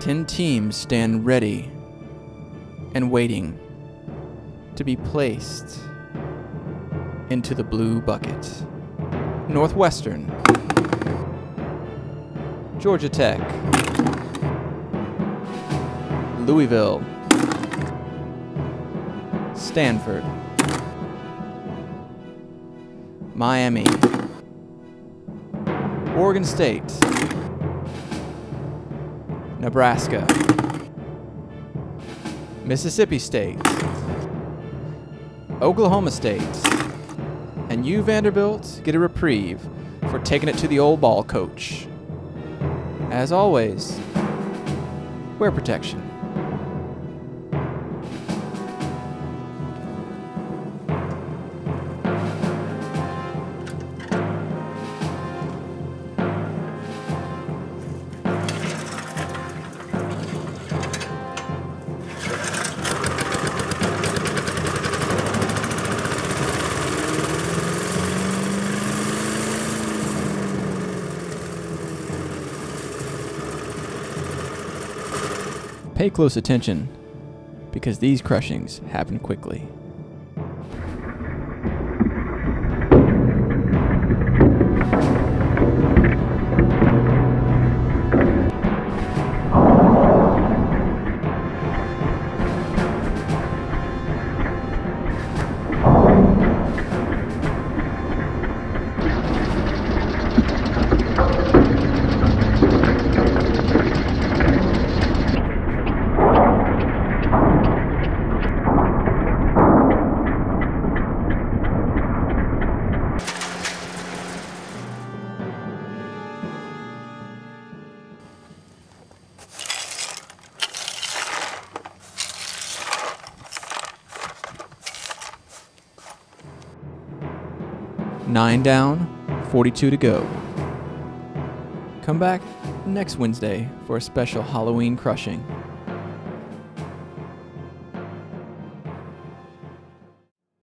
Ten teams stand ready and waiting to be placed into the blue bucket. Northwestern, Georgia Tech, Louisville, Stanford, Miami, Oregon State, Nebraska, Mississippi State, Oklahoma State, and you, Vanderbilt, get a reprieve for taking it to the old ball coach. As always, wear protection. Pay close attention because these crushings happen quickly. Nine down, 42 to go. Come back next Wednesday for a special Halloween crushing.